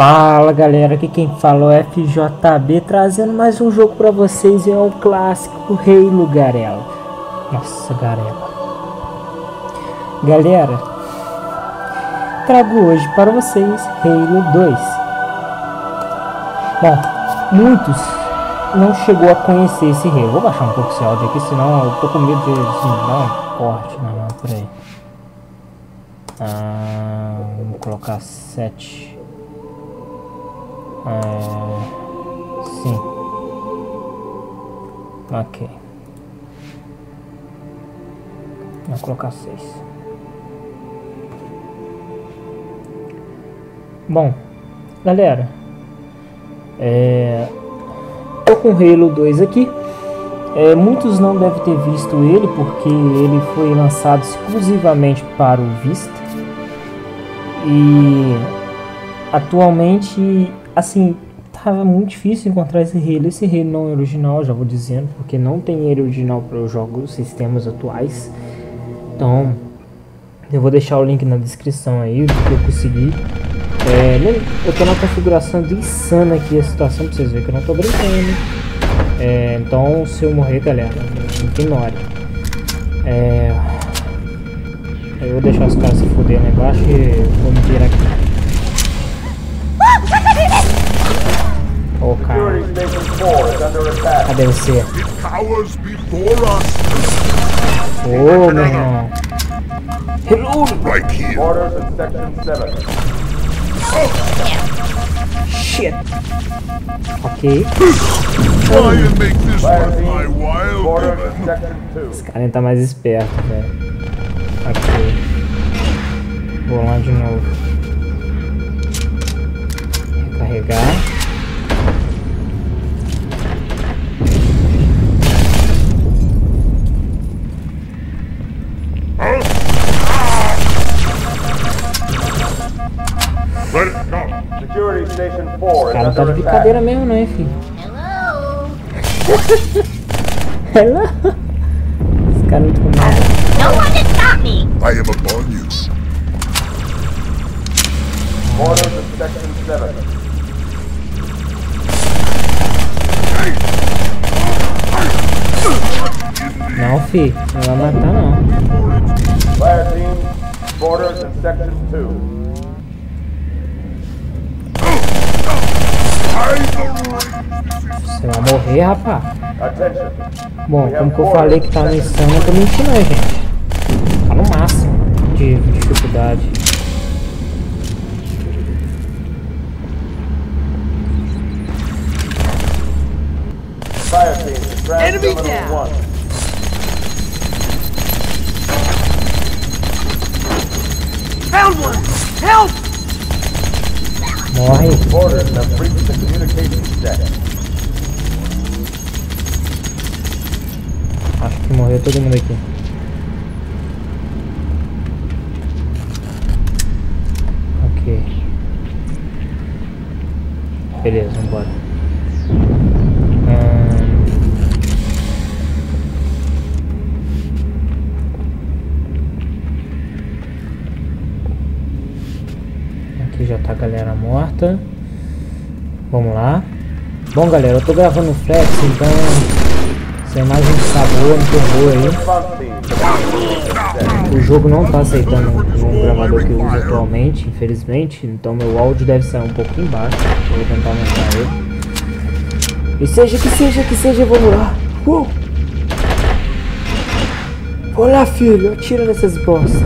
Fala galera, aqui quem fala é o FJB trazendo mais um jogo para vocês é o clássico Halo Garela. Nossa, Garela. Galera, trago hoje para vocês Halo 2. Bom, muitos não chegou a conhecer esse Halo. Vou baixar um pouco esse áudio aqui, senão eu tô com medo de assim, dar um corte na mão por aí. Ah, vamos colocar 7. É, sim. Ok. Vou colocar 6. Bom, galera. É, tô com o Halo 2 aqui. É, muitos não devem ter visto ele porque ele foi lançado exclusivamente para o Vista. E atualmente assim, tava muito difícil encontrar esse Halo. Esse Halo não é original, já vou dizendo, porque não tem ele original para os jogos, sistemas atuais. Então, eu vou deixar o link na descrição aí do que eu consegui. É, eu tô na configuração de insana aqui a situação pra vocês verem que eu não tô brincando. É, então, se eu morrer, galera, ignore. É, eu vou deixar os caras se fuder lá embaixo e vou me virar aqui. Cara. Cadê você? Ô, oh, meu irmão. Reload! Right here. Orders in section 7. Shit. Ok. Esse cara tá mais esperto, velho. Ok. Vou lá de novo. Recarregar. Os caras tá de brincadeira mesmo, não é, filho? Hello! Hello! Os caras não estão nada. No one can stop me! I am upon you. Orders of section 7. Não, fi, não vai matar não. Fire team, borders in section 2. Você vai morrer, rapaz. Bom, como que eu falei que tá no insano, eu tô mentindo aí, gente. Tá no máximo de dificuldade. Enemy down! Found one! Help! Morre. Aqui. Ok. Beleza, vambora. Hum... Aqui já tá a galera morta. Vamos lá. Bom, galera, eu tô gravando flex, então se a imagem está boa, não aí. O jogo não tá aceitando o gravador que eu uso atualmente, infelizmente. Então meu áudio deve sair um pouco embaixo. vou tentar aumentar ele. E seja que seja que seja, vamos lá. Uh! Olha filho, atira nessas bostas.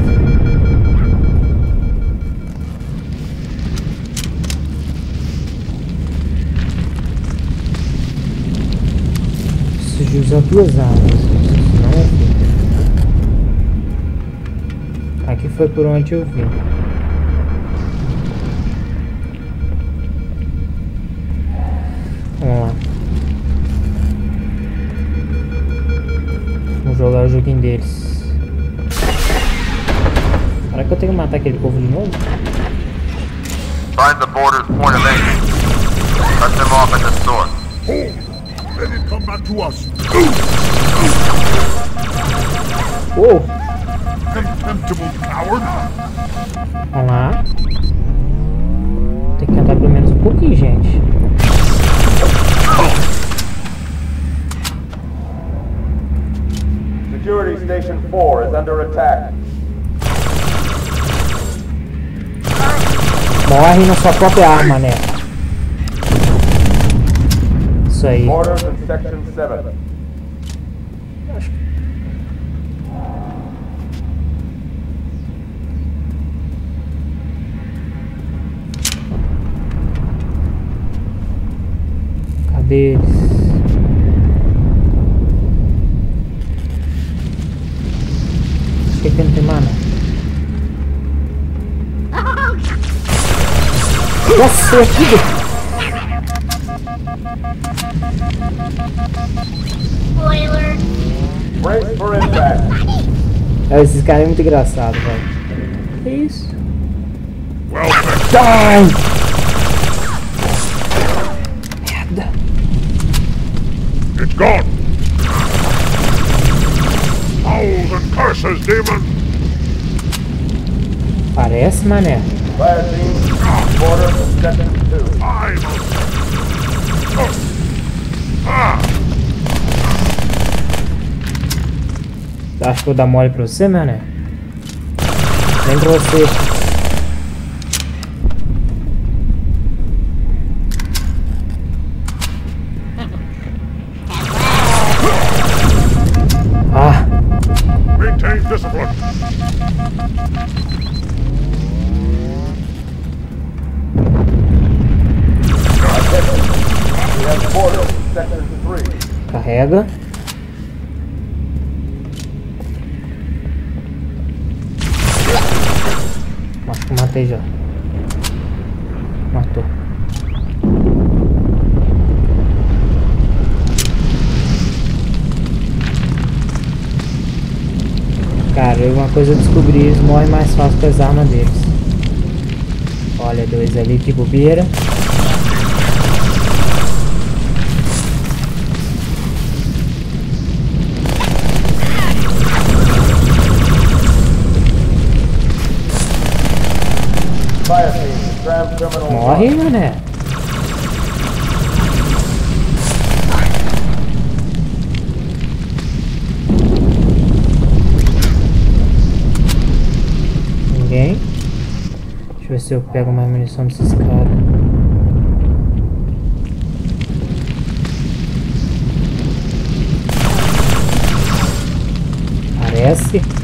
Usar duas armas, não é Aqui foi por onde eu vim. Vamos lá. Vamos jogar o joguinho deles. Será que eu tenho que matar aquele povo de novo? Find the border's point of entry. Cut them off at the source. Let it come back to us. Oh! Contemptible coward! Vamos lá. Tem que andar pelo menos aqui, gente. Security Station 4 is under attack. Morre na sua própria arma, né? Isso aí. Orders in Section 7. Cadê eles? Acho que não tem mana. Nossa, aqui! Spoiler. Brace for impact. É, esses caras é muito engraçado, velho. Que isso? Well. Ai! Merda! It's gone. Owls and curses, demon. Parece, mané. Fire team, in Section 2. I'm. Oh. Ah. Acho que vou dar mole pra você, mané. Vem pra você. Ah, Maintain discipline. We have orders in Section 3. carrega. Acho que matei já. Matou. Cara, uma coisa eu descobri, eles morrem mais fácil com as armas deles. Olha, dois ali de bobeira. Morre, 1. mané. Ninguém. Deixa eu ver se eu pego mais munição desses caras. Parece.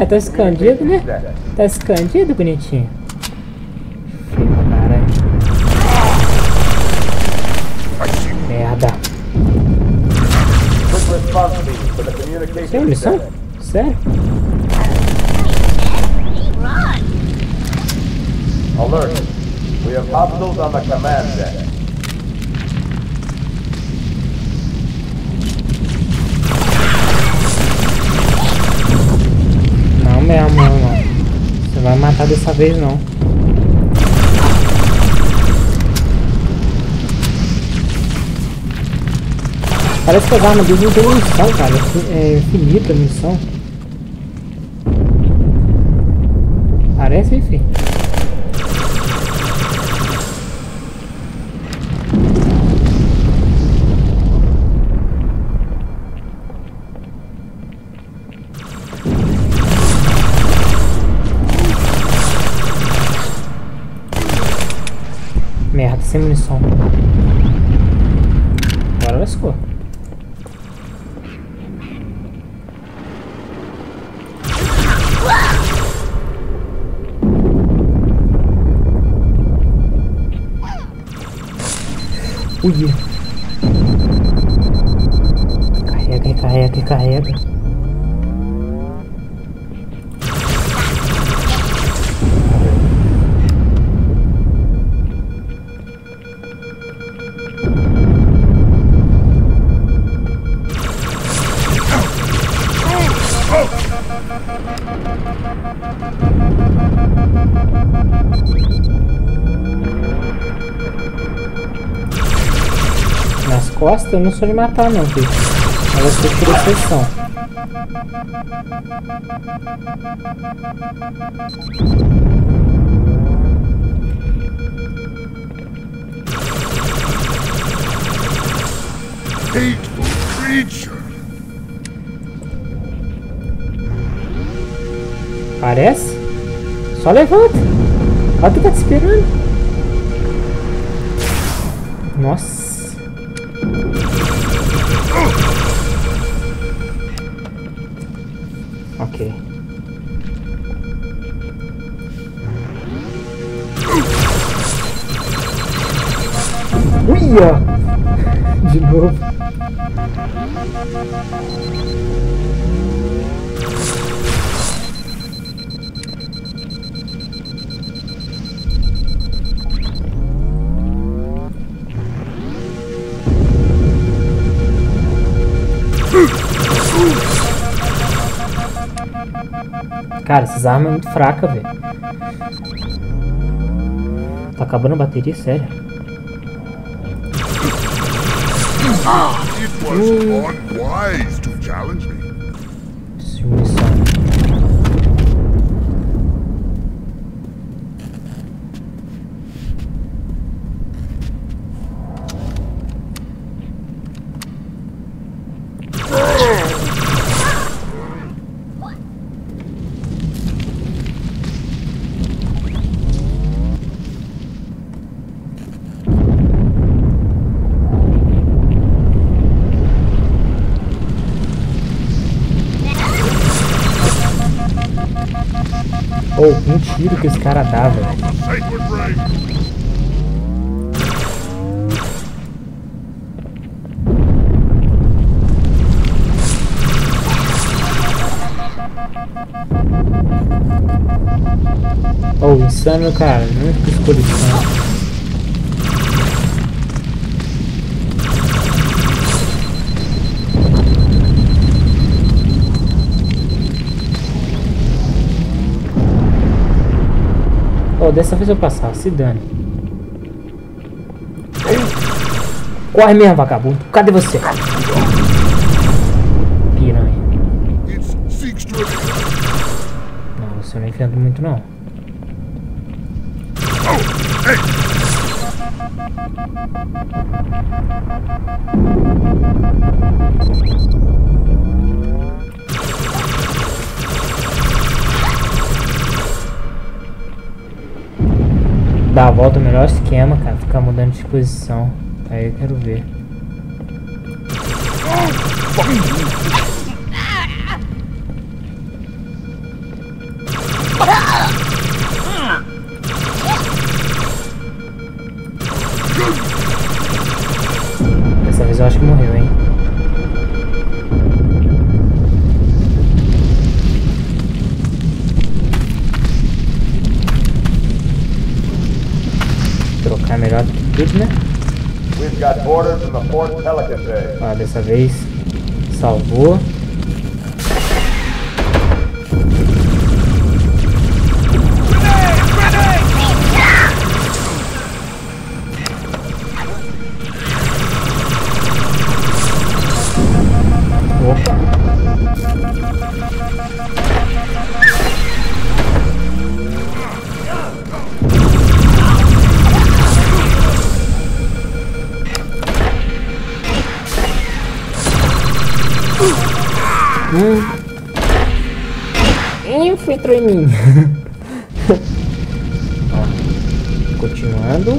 Né? Tá escondido, né? Tá escondido, bonitinho. Pra caralho. Merda. Tem missão? Sério? Alert. We have hostiles on the command deck. Vai matar dessa vez não. Parece que as armas deles não tem munição, cara. É infinita a munição. Parece, enfim. Ui. Carrega, recarrega, recarrega. Costas, eu não sou de matar não, filho. Eu sou por exceção. Hateful creature. Parece? Só levanta. Olha que tá te esperando. Nossa. Ok. Uia! De novo. Cara, essas armas é muito fraca, velho. Tá acabando a bateria, sério. It was unwise to challenge me. Munição. Oh, um tiro que esse cara dá, velho. Oh, insano, cara. Nunca escolhi insano. Dessa vez eu passar, se dane. Corre mesmo, vagabundo. Cadê você? Piranha. Não, você não enfrenta muito não. Oh, hey! Volta o melhor esquema, cara. Ficar mudando de posição. Aí eu quero ver. Dessa vez eu acho que morreu, hein? Pelican Bay. Ah, dessa vez salvou. Infiltrou em mim. Ó, Continuando.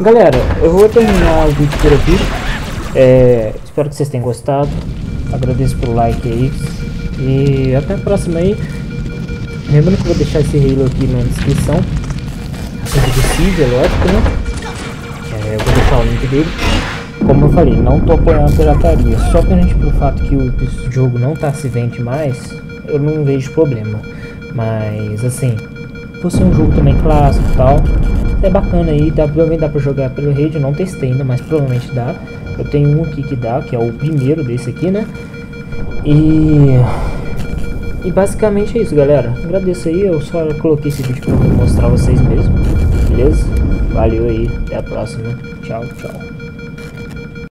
Galera, eu vou terminar o vídeo por aqui. É, espero que vocês tenham gostado. Agradeço pelo like aí. E até a próxima aí. Lembrando que eu vou deixar esse Halo aqui na descrição. Sempre possível, lógico, né? O link dele. Como eu falei, não tô apoiando a pirataria. Só gente pelo fato que o, jogo não tá se vende mais, eu não vejo problema. Mas assim, por ser um jogo também clássico e tal, é bacana aí, dá, provavelmente dá pra jogar pelo rede, não testei ainda, mas provavelmente dá. Eu tenho um aqui que dá, que é o primeiro desse aqui, né? E E basicamente é isso, galera. Agradeço aí, eu só coloquei esse vídeo pra mostrar vocês mesmo. Beleza? Valeu aí, até a próxima. Tchau, tchau.